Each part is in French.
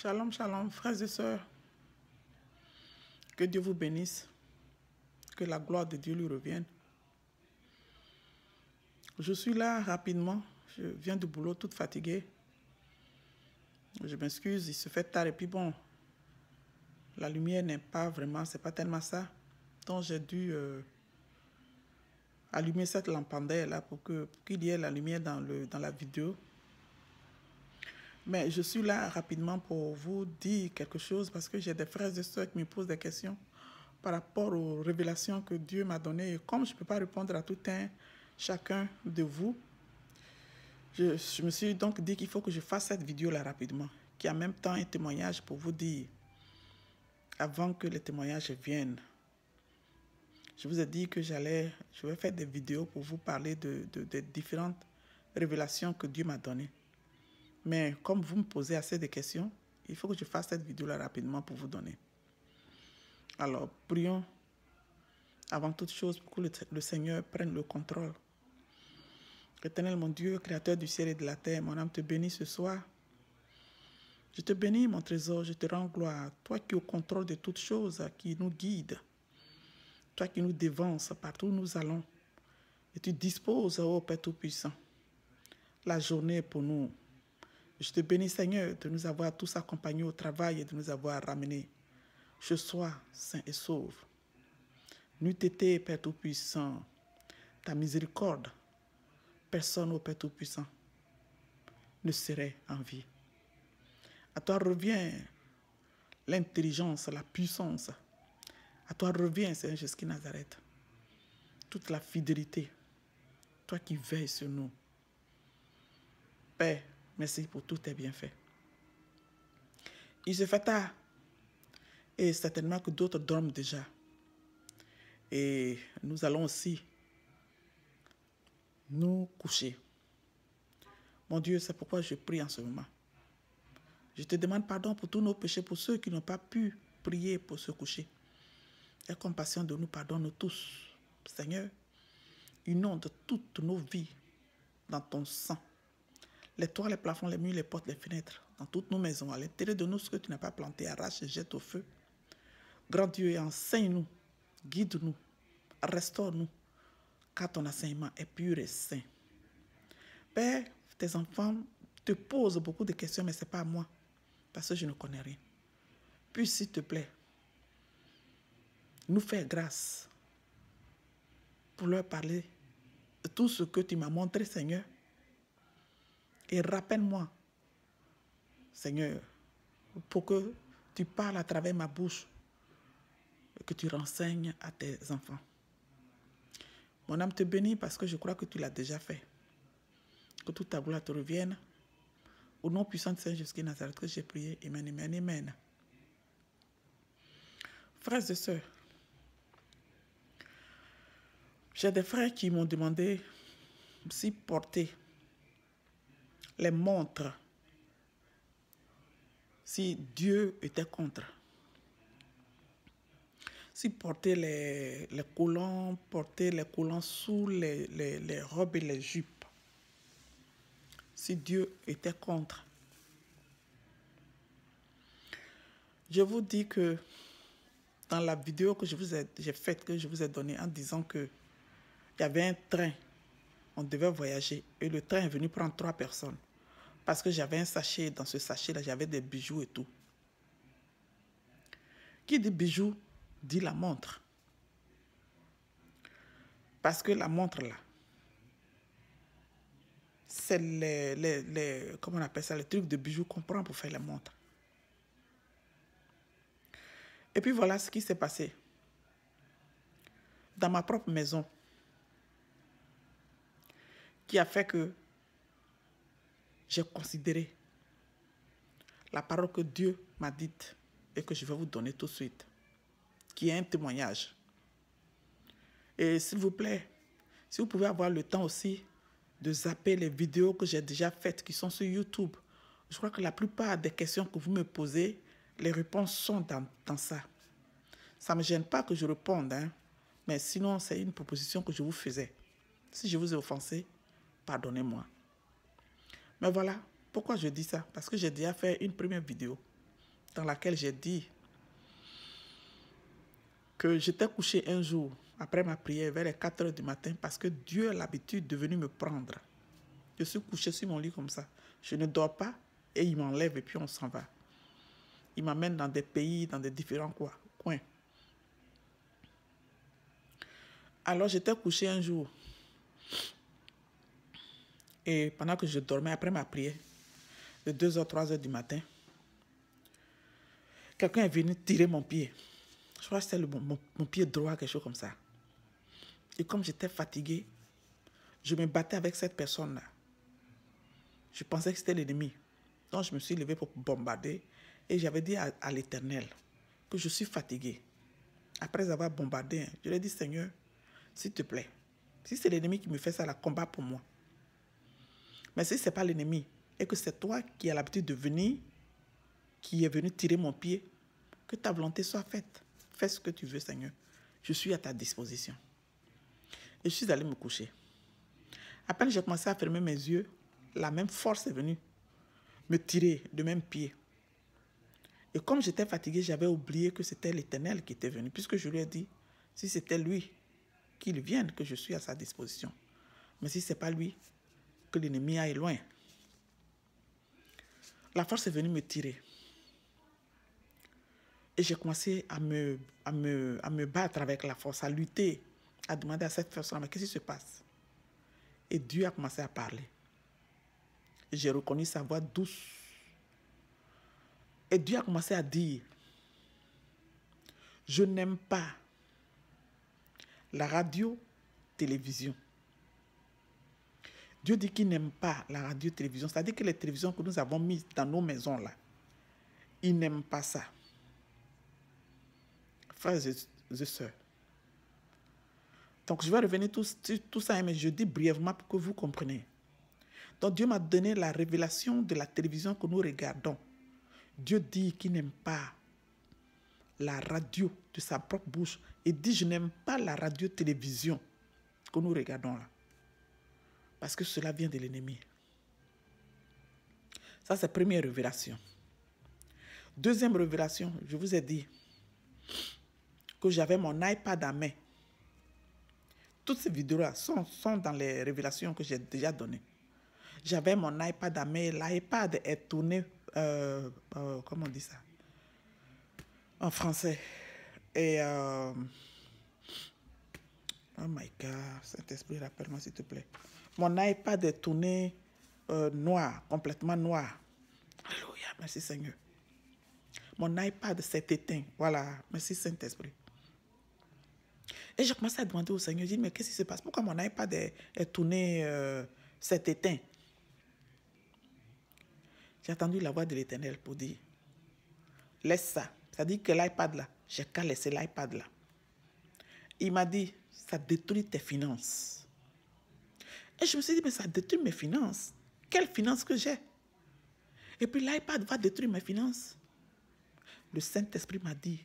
Shalom, shalom, frères et sœurs. Que Dieu vous bénisse. Que la gloire de Dieu lui revienne. Je suis là rapidement. Je viens du boulot toute fatiguée. Je m'excuse, il se fait tard et puis bon, la lumière n'est pas vraiment, c'est pas tellement ça. Donc j'ai dû euh, allumer cette lampadaire là pour qu'il y ait la lumière dans la vidéo. Mais je suis là rapidement pour vous dire quelque chose parce que j'ai des frères et sœurs qui me posent des questions par rapport aux révélations que Dieu m'a données. Et comme je ne peux pas répondre à tout un chacun de vous, je, me suis donc dit qu'il faut que je fasse cette vidéo-là rapidement, qui est en même temps un témoignage pour vous dire, avant que les témoignages viennent, je vous ai dit que j'allais, je vais faire des vidéos pour vous parler de, de, de différentes révélations que Dieu m'a données. Mais comme vous me posez assez de questions, il faut que je fasse cette vidéo-là rapidement pour vous donner. Alors, prions avant toute chose pour que le, Seigneur prenne le contrôle. Éternel mon Dieu, Créateur du ciel et de la terre, mon âme te bénit ce soir. Je te bénis, mon trésor, je te rends gloire. Toi qui es au contrôle de toutes choses, qui nous guide. Toi qui nous dévance partout où nous allons. Et tu disposes, ô Père Tout-Puissant. La journée pour nous. Je te bénis, Seigneur, de nous avoir tous accompagnés au travail et de nous avoir ramenés. Je sois saint et sauve. N'eût été, Père Tout-Puissant, ta miséricorde, personne, ô Père Tout-Puissant, ne serait en vie. À toi revient l'intelligence, la puissance. À toi revient, Seigneur Jésus Nazareth, toute la fidélité. Toi qui veilles sur nous. Père, merci pour tous tes bienfaits. Il se fait tard. Et certainement que d'autres dorment déjà. Et nous allons aussi nous coucher. Mon Dieu, c'est pourquoi je prie en ce moment. Je te demande pardon pour tous nos péchés, pour ceux qui n'ont pas pu prier pour se coucher. Aie compassion de nous, pardonne-nous tous. Seigneur, inonde toutes nos vies dans ton sang. Les toits, les plafonds, les murs, les portes, les fenêtres, dans toutes nos maisons, à l'intérieur de nous, ce que tu n'as pas planté, arrache et jette au feu. Grand Dieu, enseigne-nous, guide-nous, restaure-nous, car ton enseignement est pur et saint. Père, tes enfants te posent beaucoup de questions, mais ce n'est pas à moi, parce que je ne connais rien. Puis, s'il te plaît, nous faire grâce pour leur parler de tout ce que tu m'as montré, Seigneur. Et rappelle-moi, Seigneur, pour que tu parles à travers ma bouche, et que tu renseignes à tes enfants. Mon âme te bénit parce que je crois que tu l'as déjà fait. Que toute ta gloire te revienne. Au nom puissant de Saint Jésus Nazareth que j'ai prié. Amen, amen, amen. Frères et sœurs, j'ai des frères qui m'ont demandé si porter les montres, si Dieu était contre. Si porter les, les collants, porter les collants sous les, robes et les jupes. Si Dieu était contre. Je vous dis que dans la vidéo que je vous ai faite, que je vous ai donnée en disant que il y avait un train, on devait voyager et le train est venu prendre trois personnes parce que j'avais un sachet, dans ce sachet-là, j'avais des bijoux et tout. Qui dit bijoux dit la montre. Parce que la montre là, c'est les, les, les, on appelle ça, les trucs de bijoux qu'on prend pour faire les montres. Et puis voilà ce qui s'est passé. Dans ma propre maison, qui a fait que j'ai considéré la parole que Dieu m'a dite et que je vais vous donner tout de suite, qui est un témoignage. Et s'il vous plaît, si vous pouvez avoir le temps aussi de zapper les vidéos que j'ai déjà faites qui sont sur YouTube, je crois que la plupart des questions que vous me posez, les réponses sont dans, dans ça. Ça ne me gêne pas que je réponde, hein, mais sinon c'est une proposition que je vous faisais. Si je vous ai offensé, pardonnez-moi. Mais voilà, pourquoi je dis ça? Parce que j'ai déjà fait une première vidéo dans laquelle j'ai dit que j'étais couché un jour après ma prière vers les 4 heures du matin parce que Dieu a l'habitude de venir me prendre. Je suis couché sur mon lit comme ça. Je ne dors pas et il m'enlève et puis on s'en va. Il m'amène dans des pays, dans des différents coins. Alors j'étais couché un jour. Et pendant que je dormais après ma prière, de 2h, 3h du matin, quelqu'un est venu tirer mon pied. Je crois que c'était mon, mon, pied droit, quelque chose comme ça. Et comme j'étais fatigué, je me battais avec cette personne-là. Je pensais que c'était l'ennemi. Donc je me suis levé pour bombarder et j'avais dit à, à l'Éternel que je suis fatigué. Après avoir bombardé, je lui ai dit, Seigneur, s'il te plaît, si c'est l'ennemi qui me fait ça, la combat pour moi. Mais si ce n'est pas l'ennemi et que c'est toi qui as l'habitude de venir, qui est venu tirer mon pied, que ta volonté soit faite. Fais ce que tu veux, Seigneur. Je suis à ta disposition. Et je suis allé me coucher. À peine j'ai commencé à fermer mes yeux, la même force est venue me tirer de même pied. Et comme j'étais fatigué, j'avais oublié que c'était l'Éternel qui était venu, puisque je lui ai dit, si c'était lui, qu'il vienne, que je suis à sa disposition. Mais si ce n'est pas lui, que l'ennemi aille loin. La force est venue me tirer. Et j'ai commencé à me, à, me, à me battre avec la force, à lutter, à demander à cette personne, mais qu'est-ce qui se passe? Et Dieu a commencé à parler. J'ai reconnu sa voix douce. Et Dieu a commencé à dire, je n'aime pas la radio-télévision. Dieu dit qu'il n'aime pas la radio-télévision. C'est-à-dire que les télévisions que nous avons mises dans nos maisons là, il n'aime pas ça. Frères et sœurs. Donc je vais revenir tout, tout ça, mais je dis brièvement pour que vous compreniez. Donc Dieu m'a donné la révélation de la télévision que nous regardons. Dieu dit qu'il n'aime pas la radio de sa propre bouche et dit je n'aime pas la radio-télévision que nous regardons là. Parce que cela vient de l'ennemi. Ça, c'est première révélation. Deuxième révélation, je vous ai dit que j'avais mon iPad à main. Toutes ces vidéos-là sont, sont dans les révélations que j'ai déjà données. J'avais mon iPad à main. L'iPad est tourné, euh, euh, comment on dit ça? En français. Et, euh, oh my God, Saint-Esprit, rappelle-moi s'il te plaît. Mon iPad est tourné noir, complètement noir. Alléluia, merci Seigneur. Mon iPad s'est éteint. Voilà, merci Saint-Esprit. Et j'ai commencé à demander au Seigneur, je dis, mais qu'est-ce qui se passe? Pourquoi mon iPad est, tourné, s'est éteint? J'ai entendu la voix de l'Éternel pour dire, laisse ça. Ça dit que l'iPad là, j'ai qu'à laisser l'iPad là. Il m'a dit, ça détruit tes finances. Et je me suis dit, mais ça détruit mes finances. Quelles finances que j'ai? Et puis l'iPad va détruire mes finances. Le Saint-Esprit m'a dit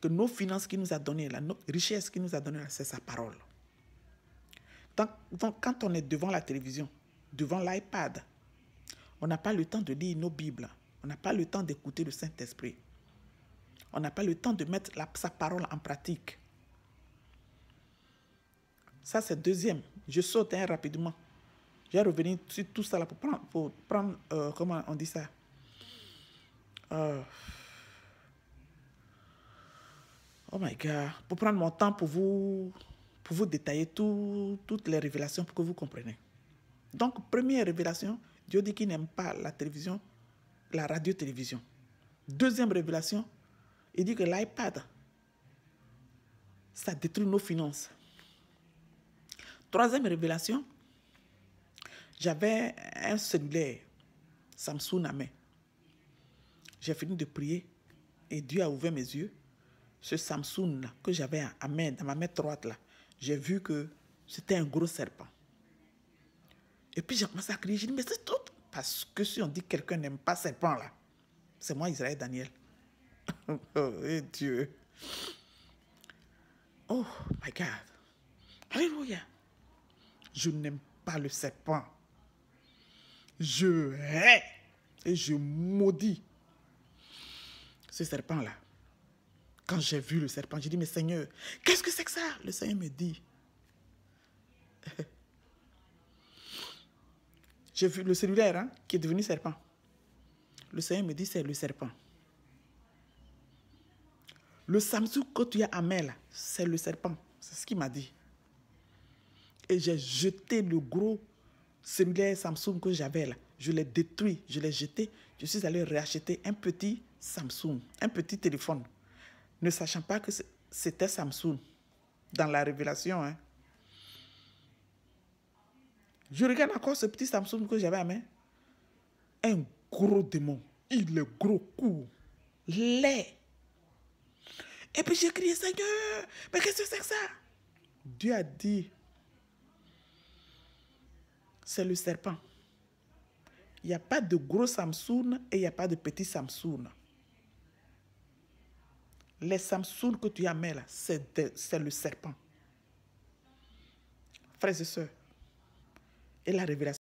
que nos finances qu'il nous a données, la richesse qu'il nous a données, c'est sa parole. Donc, quand on est devant la télévision, devant l'iPad, on n'a pas le temps de lire nos Bibles. On n'a pas le temps d'écouter le Saint-Esprit. On n'a pas le temps de mettre sa parole en pratique. Ça, c'est deuxième. Je saute hein, rapidement. Je vais revenir sur tout ça là pour prendre, pour prendre euh, comment on dit ça? Euh, Oh my God. Pour prendre mon temps pour vous, pour vous détailler toutes les révélations pour que vous compreniez. Donc, première révélation, Dieu dit qu'il n'aime pas la télévision, la radio-télévision. Deuxième révélation, il dit que l'iPad, ça détruit nos finances. Troisième révélation, j'avais un cellulaire Samsung à main. J'ai fini de prier et Dieu a ouvert mes yeux. Ce Samsung là, que j'avais à main, dans ma main droite là, j'ai vu que c'était un gros serpent. Et puis j'ai commencé à crier, j'ai dit, mais c'est tout. Parce que si on dit que quelqu'un n'aime pas serpent là, c'est moi Israël Daniel. oh Dieu. Oh my God. Alléluia. Je n'aime pas le serpent. Je hais et je maudis ce serpent-là. Quand j'ai vu le serpent, j'ai dit, mais Seigneur, qu'est-ce que c'est que ça? Le Seigneur me dit, j'ai vu le cellulaire hein, qui est devenu serpent. Le Seigneur me dit, c'est le serpent. Le Samsung que tu as à main c'est le serpent. C'est ce qu'il m'a dit. Et j'ai jeté le gros cellulaire Samsung que j'avais là. Je l'ai détruit, je l'ai jeté. Je suis allé racheter un petit Samsung, un petit téléphone, ne sachant pas que c'était Samsung dans la révélation. Hein. Je regarde encore ce petit Samsung que j'avais à main. Un gros démon. Il est gros, court, laid. Et puis j'ai crié, Seigneur, mais qu'est-ce que c'est que ça? Dieu a dit, c'est le serpent. Il n'y a pas de gros Samsung et il n'y a pas de petit Samsung. Les Samsung que tu mis là, c'est le serpent. Frères et sœurs, et la révélation.